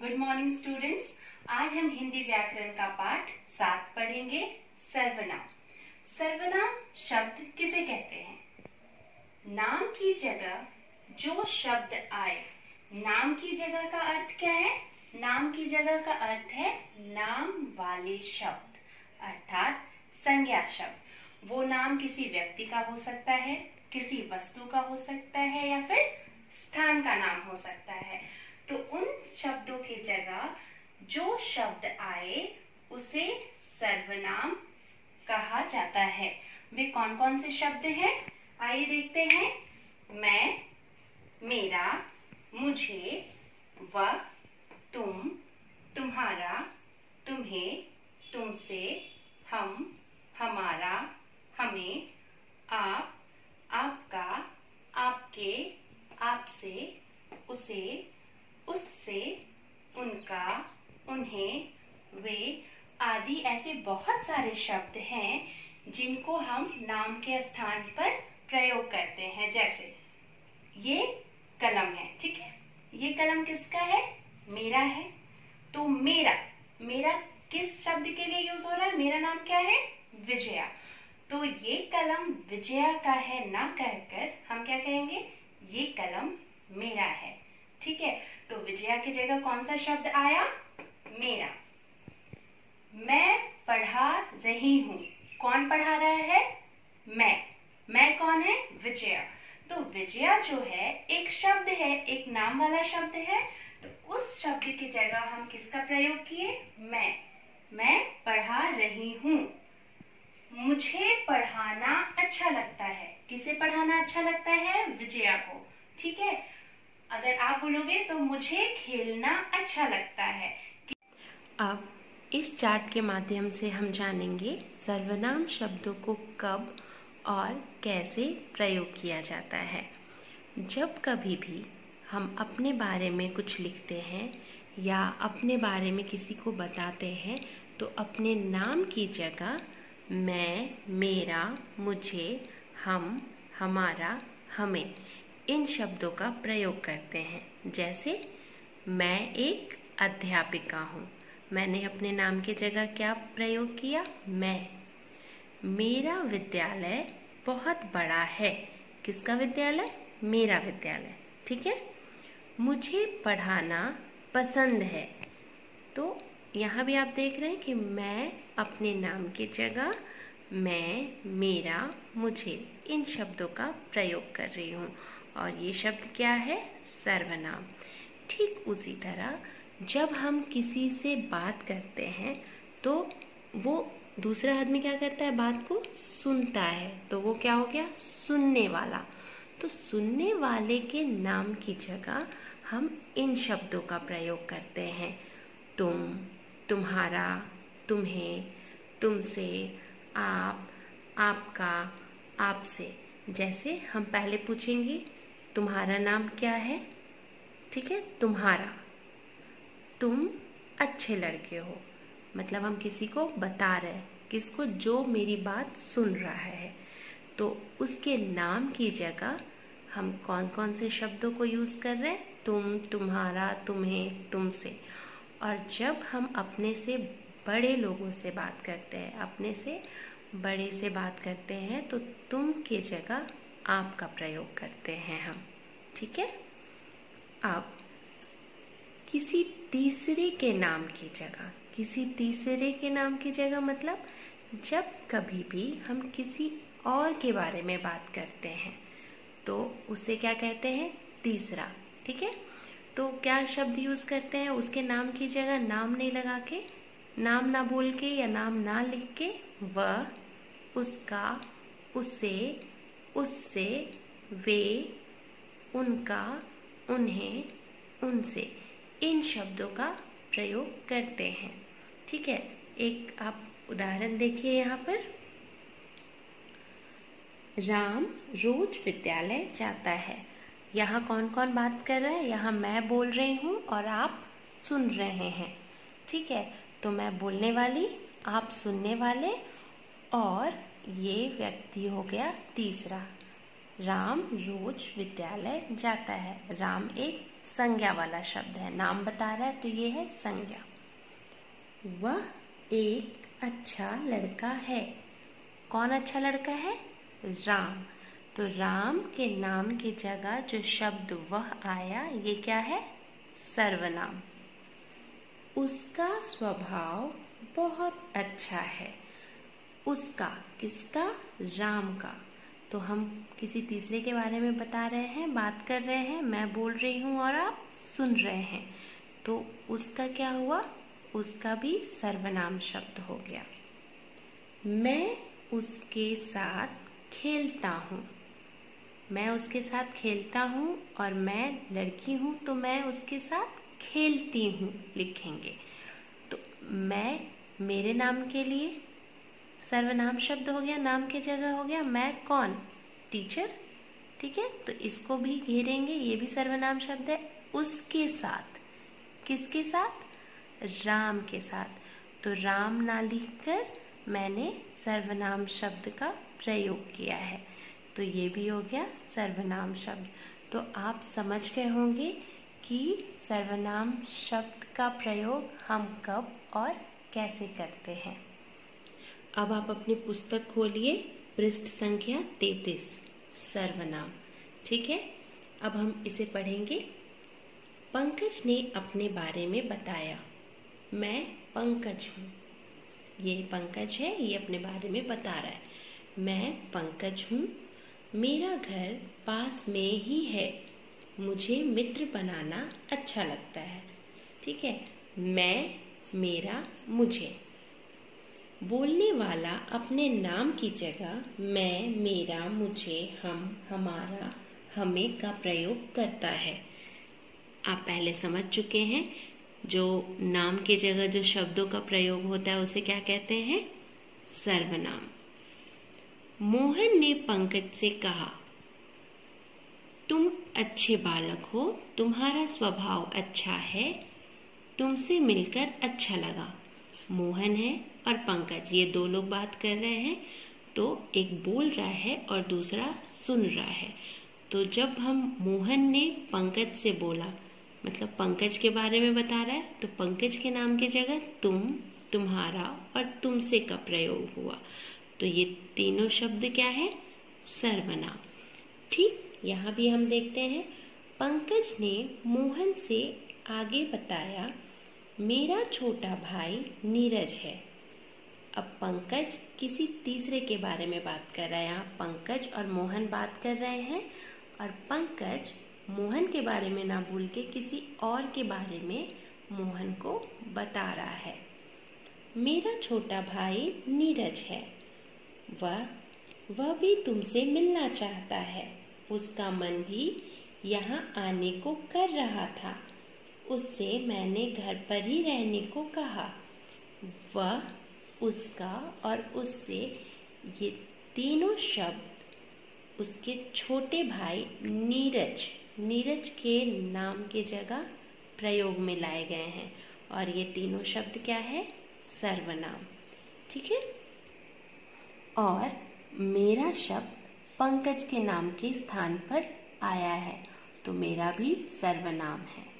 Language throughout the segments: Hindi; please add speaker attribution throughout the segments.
Speaker 1: गुड मॉर्निंग स्टूडेंट्स आज हम हिंदी व्याकरण का पाठ सात पढ़ेंगे, सर्वनाम। सर्वनाम शब्द किसे कहते हैं? नाम की जगह जो शब्द आए। नाम की जगह का अर्थ क्या है? नाम की जगह का अर्थ है नाम वाले शब्द, अर्थात संज्ञा शब्द। वो नाम किसी व्यक्ति का हो सकता है, किसी वस्तु का हो सकता है या फिर स्थान का नाम हो सकता है। तो उन शब्दों की जगह जो शब्द आए, उसे सर्वनाम कहा जाता है। वे कौन कौन से शब्द हैं? आइए देखते हैं। मैं, मेरा, मुझे, वह, तुम, तुम्हारा, तुम्हें, तुमसे, हम, हमारा, हमें, आप, आपका, आपके, आपसे, उसे उससे उनका उन्हें वे आदि ऐसे बहुत सारे शब्द हैं जिनको हम नाम के स्थान पर प्रयोग करते हैं। जैसे, ये कलम है, ठीक है? ये कलम किसका है? मेरा है। तो मेरा मेरा किस शब्द के लिए यूज़ हो रहा है? मेरा नाम क्या है? विजया। तो ये कलम विजया का है ना कहकर हम क्या कहेंगे? ये कलम मेरा है, ठीक है? तो विजया की जगह कौन सा शब्द आया? मेरा। मैं पढ़ा रही हूँ। कौन पढ़ा रहा है? मैं। मैं कौन है? विजया। तो विजया जो है, एक शब्द है, एक नाम वाला शब्द है। तो उस शब्द की जगह हम किसका प्रयोग किए? मैं। मैं पढ़ा रही हूँ। मुझे पढ़ाना अच्छा लगता है। किसे पढ़ाना अच्छा लगता है? विजया को। ठीक है? अगर आप बोलोगे तो मुझे खेलना अच्छा लगता है।
Speaker 2: अब इस चार्ट के माध्यम से हम जानेंगे सर्वनाम शब्दों को कब और कैसे प्रयोग किया जाता है। जब कभी भी हम अपने बारे में कुछ लिखते हैं या अपने बारे में किसी को बताते हैं तो अपने नाम की जगह मैं, मेरा, मुझे, हम, हमारा, हमें इन शब्दों का प्रयोग करते हैं। जैसे, मैं एक अध्यापिका हूँ। मैंने अपने नाम की जगह क्या प्रयोग किया? मैं। मेरा विद्यालय बहुत बड़ा है। किसका विद्यालय? मेरा विद्यालय। ठीक है? मुझे पढ़ाना पसंद है। तो यहाँ भी आप देख रहे हैं कि मैं अपने नाम की जगह, मैं, मेरा, मुझे इन शब्दों का प्रयोग कर रही हूँ। और ये शब्द क्या है? सर्वनाम। ठीक उसी तरह जब हम किसी से बात करते हैं तो वो दूसरा आदमी क्या करता है? बात को सुनता है। तो वो क्या हो गया? सुनने वाला। तो सुनने वाले के नाम की जगह हम इन शब्दों का प्रयोग करते हैं। तुम, तुम्हारा, तुम्हें, तुमसे, आप, आपका, आपसे। जैसे हम पहले पूछेंगे, तुम्हारा नाम क्या है? ठीक है? तुम्हारा। तुम अच्छे लड़के हो। मतलब हम किसी को बता रहे हैं, किसको जो मेरी बात सुन रहा है। तो उसके नाम की जगह हम कौन कौन से शब्दों को यूज़ कर रहे हैं? तुम, तुम्हारा, तुम्हें, तुमसे। और जब हम अपने से बड़े लोगों से बात करते हैं, अपने से बड़े से बात करते हैं तो तुम के जगह आप का प्रयोग करते हैं हम। ठीक है? अब किसी तीसरे के नाम की जगह, किसी तीसरे के नाम की जगह मतलब जब कभी भी हम किसी और के बारे में बात करते हैं तो उसे क्या कहते हैं? तीसरा, ठीक है? तो क्या शब्द यूज़ करते हैं उसके नाम की जगह? नाम नहीं लगा के, नाम ना बोल के या नाम ना लिख के वह उसका, उसे, उससे, वे, उनका, उन्हें, उनसे। इन शब्दों का प्रयोग करते हैं। ठीक है? एक आप उदाहरण देखिए यहाँ पर। राम रोज विद्यालय जाता है। यहाँ कौन कौन बात कर रहा है? यहाँ मैं बोल रही हूँ और आप सुन रहे हैं। ठीक है? तो मैं बोलने वाली, आप सुनने वाले और ये व्यक्ति हो गया तीसरा। राम रोज विद्यालय जाता है। राम एक संज्ञा वाला शब्द है। नाम बता रहा है तो ये है संज्ञा। वह एक अच्छा लड़का है। कौन अच्छा लड़का है? राम। तो राम के नाम की जगह जो शब्द वह आया, ये क्या है? सर्वनाम। उसका स्वभाव बहुत अच्छा है। उसका किसका? राम का। तो हम किसी तीसरे के बारे में बता रहे हैं, बात कर रहे हैं, मैं बोल रही हूँ और आप सुन रहे हैं। तो उसका क्या हुआ? उसका भी सर्वनाम शब्द हो गया। मैं उसके साथ खेलता हूँ। मैं उसके साथ खेलता हूँ और मैं लड़की हूँ तो मैं उसके साथ खेलती हूँ, लिखेंगे। तो मैं मेरे नाम के लिए सर्वनाम शब्द हो गया, नाम की जगह हो गया, मैं कौन? टीचर? ठीक है? तो इसको भी घेरेंगे, ये भी सर्वनाम शब्द है। उसके साथ। किसके साथ? राम के साथ। तो राम ना लिखकर मैंने सर्वनाम शब्द का प्रयोग किया है। तो ये भी हो गया सर्वनाम शब्द। तो आप समझ गए होंगे कि सर्वनाम शब्द का प्रयोग हम कब और कैसे करते हैं। अब आप अपनी पुस्तक खोलिए, पृष्ठ संख्या तैतीस, सर्वनाम। ठीक है? अब हम इसे पढ़ेंगे। पंकज ने अपने बारे में बताया। मैं पंकज हूँ। ये पंकज है, ये अपने बारे में बता रहा है। मैं पंकज हूँ। मेरा घर पास में ही है। मुझे मित्र बनाना अच्छा लगता है। ठीक है? मैं, मेरा, मुझे। बोलने वाला अपने नाम की जगह मैं, मेरा, मुझे, हम, हमारा, हमें का प्रयोग करता है। आप पहले समझ चुके हैं जो नाम के जगह जो शब्दों का प्रयोग होता है, उसे क्या कहते हैं? सर्वनाम। मोहन ने पंकज से कहा, तुम अच्छे बालक हो, तुम्हारा स्वभाव अच्छा है, तुमसे मिलकर अच्छा लगा। मोहन है और पंकज, ये दो लोग बात कर रहे हैं तो एक बोल रहा है और दूसरा सुन रहा है। तो जब हम मोहन ने पंकज से बोला मतलब पंकज के बारे में बता रहा है तो पंकज के नाम की जगह तुम, तुम्हारा और तुमसे का प्रयोग हुआ। तो ये तीनों शब्द क्या है? सर्वनाम। ठीक, यहाँ भी हम देखते हैं, पंकज ने मोहन से आगे बताया मेरा छोटा भाई नीरज है। अब पंकज किसी तीसरे के बारे में बात कर रहा है। यहाँ पंकज और मोहन बात कर रहे हैं और पंकज मोहन के बारे में ना भूल के किसी और के बारे में मोहन को बता रहा है। मेरा छोटा भाई नीरज है। वह वह भी तुमसे मिलना चाहता है। उसका मन भी यहाँ आने को कर रहा था। उससे मैंने घर पर ही रहने को कहा। वह उसका और उससे ये तीनों शब्द उसके छोटे भाई नीरज नीरज के नाम के जगह प्रयोग में लाए गए हैं। और ये तीनों शब्द क्या है? सर्वनाम। ठीक है? और मेरा शब्द पंकज के नाम के स्थान पर आया है तो मेरा भी सर्वनाम है।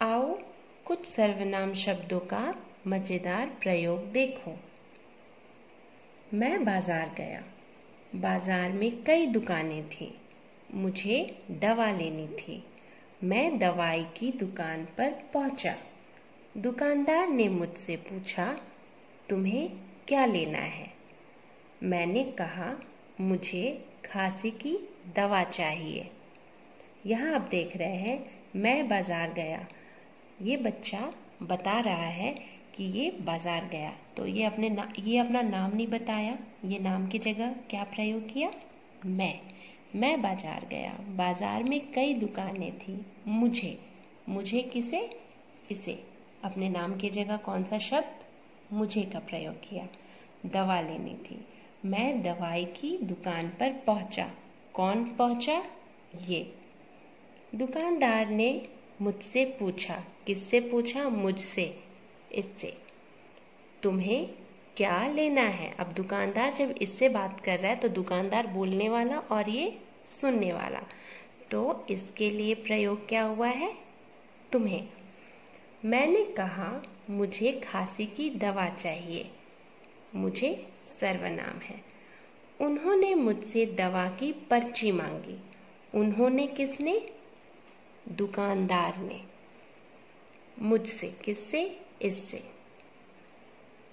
Speaker 2: आओ कुछ सर्वनाम शब्दों का मज़ेदार प्रयोग देखो। मैं बाज़ार गया। बाज़ार में कई दुकानें थी। मुझे दवा लेनी थी। मैं दवाई की दुकान पर पहुँचा। दुकानदार ने मुझसे पूछा, तुम्हें क्या लेना है? मैंने कहा, मुझे खांसी की दवा चाहिए। यहाँ आप देख रहे हैं, मैं बाज़ार गया। ये बच्चा बता रहा है कि ये बाज़ार गया। तो ये अपने ना, ये अपना नाम नहीं बताया? ये नाम की जगह क्या प्रयोग किया? मैं। मैं बाज़ार गया। बाज़ार में कई दुकानें थी। मुझे। मुझे किसे? इसे। अपने नाम की जगह कौन सा शब्द? मुझे का प्रयोग किया। दवा लेनी थी। मैं दवाई की दुकान पर पहुँचा। कौन पहुँचा? ये। दुकानदार ने मुझसे पूछा किससे पूछा? मुझसे। इससे। तुम्हें क्या लेना है? अब दुकानदार जब इससे बात कर रहा है तो दुकानदार बोलने वाला और ये सुनने वाला। तो इसके लिए प्रयोग क्या हुआ है? तुम्हें। मैंने कहा, मुझे खांसी की दवा चाहिए। मुझे सर्वनाम है। उन्होंने मुझसे दवा की पर्ची मांगी। उन्होंने किसने? दुकानदार ने। मुझसे, किससे? इससे।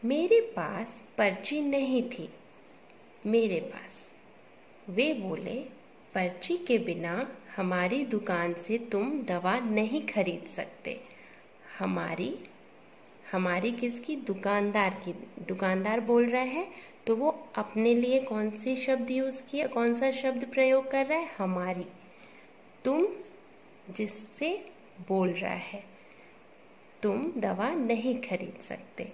Speaker 2: मेरे पास पर्ची नहीं थी। मेरे पास। वे बोले, पर्ची के बिना हमारी दुकान से तुम दवा नहीं खरीद सकते। हमारी हमारी किसकी? दुकानदार की। दुकानदार बोल रहा है तो वो अपने लिए कौन से शब्द यूज़ किया कौन सा शब्द प्रयोग कर रहा है? हमारी। तुम जिससे बोल रहा है। तुम दवा नहीं खरीद सकते।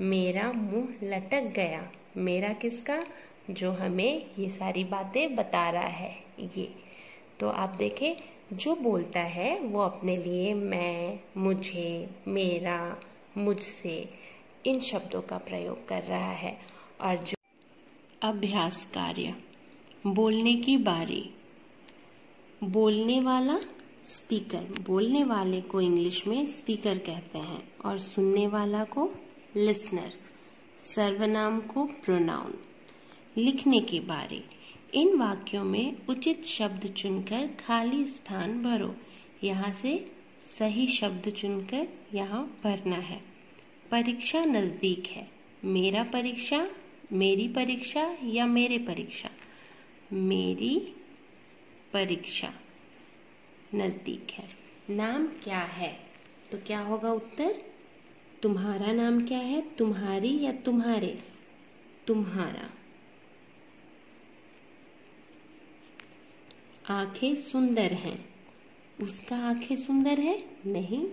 Speaker 2: मेरा मुँह लटक गया। मेरा किसका? जो हमें ये सारी बातें बता रहा है, ये। तो आप देखें, जो बोलता है, वो अपने लिए मैं, मुझे, मेरा, मुझसे, इन शब्दों का प्रयोग कर रहा है। और जो अभ्यास कार्य, बोलने की बारी। बोलने वाला स्पीकर, बोलने वाले को इंग्लिश में स्पीकर कहते हैं और सुनने वाला को लिसनर, सर्वनाम को प्रोनाउन। लिखने के बारे, इन वाक्यों में उचित शब्द चुनकर खाली स्थान भरो। यहाँ से सही शब्द चुनकर यहाँ भरना है। परीक्षा नज़दीक है। मेरा परीक्षा, मेरी परीक्षा या मेरे परीक्षा? मेरी परीक्षा। नज़दीक है। नाम क्या है? तो क्या होगा उत्तर? तुम्हारा नाम क्या है? तुम्हारी या तुम्हारे? तुम्हारा। आँखें सुंदर हैं। उसका आँखें सुंदर है? नहीं।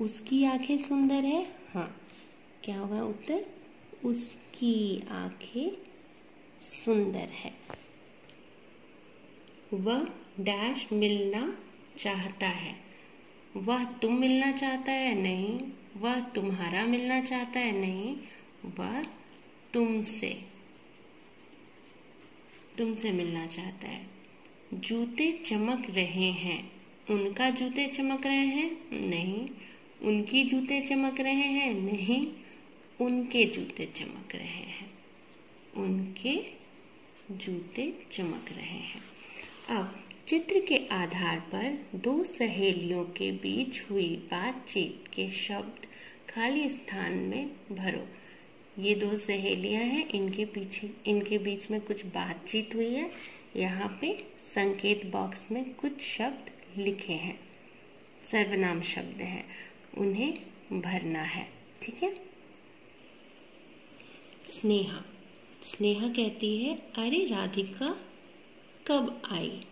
Speaker 2: उसकी आँखें सुंदर है? हाँ। क्या होगा उत्तर? उसकी आँखें सुंदर है। वह डैश मिलना चाहता है। वह तुम मिलना चाहता है? नहीं। वह तुम्हारा मिलना चाहता है? नहीं। वह तुमसे तुमसे मिलना चाहता है। जूते चमक रहे हैं। उनका जूते चमक रहे हैं? नहीं। उनकी जूते चमक रहे हैं? नहीं। उनके जूते चमक रहे हैं। उनके जूते चमक रहे हैं। अब चित्र के आधार पर दो सहेलियों के बीच हुई बातचीत के शब्द खाली स्थान में भरो। ये दो सहेलियाँ हैं, इनके पीछे, इनके बीच में कुछ बातचीत हुई है। यहाँ पे संकेत बॉक्स में कुछ शब्द लिखे हैं। सर्वनाम शब्द हैं। उन्हें भरना है, ठीक है? स्नेहा। स्नेहा कहती है, अरे राधिका, कब आई?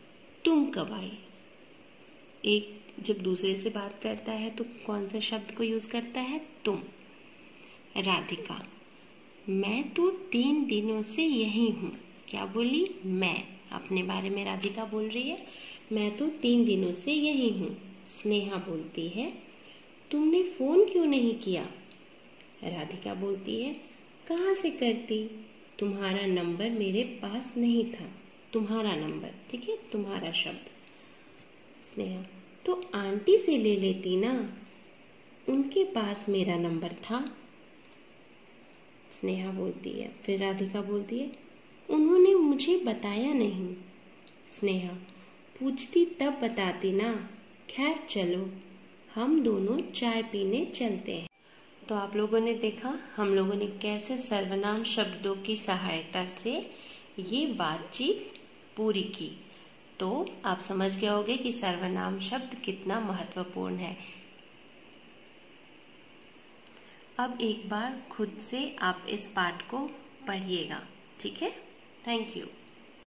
Speaker 2: तुम कब आई? एक, जब दूसरे से बात करता है तो कौन से शब्द को यूज़ करता है? तुम। राधिका, मैं तो तीन दिनों से यही हूँ। क्या बोली? मैं। अपने बारे में राधिका बोल रही है। मैं तो तीन दिनों से यही हूँ। स्नेहा बोलती है, तुमने फ़ोन क्यों नहीं किया? राधिका बोलती है, कहाँ से करती? तुम्हारा नंबर मेरे पास नहीं था। तुम्हारा नंबर, ठीक है? तुम्हारा शब्द। स्नेहा तो आंटी से ले लेती ना? उनके पास मेरा नंबर था। स्नेहा बोलती है, फिर राधिका बोलती है, उन्होंने मुझे बताया नहीं। स्नेहा, पूछती, तब बताती ना, खैर, चलो, हम दोनों चाय पीने चलते हैं। तो आप लोगों ने देखा, हम लोगों ने कैसे सर्वनाम शब्दों की सहायता से ये बातचीत पूरी की। तो आप समझ गए होंगे कि सर्वनाम शब्द कितना महत्वपूर्ण है। अब एक बार खुद से आप इस पाठ को पढ़िएगा, ठीक है? Thank you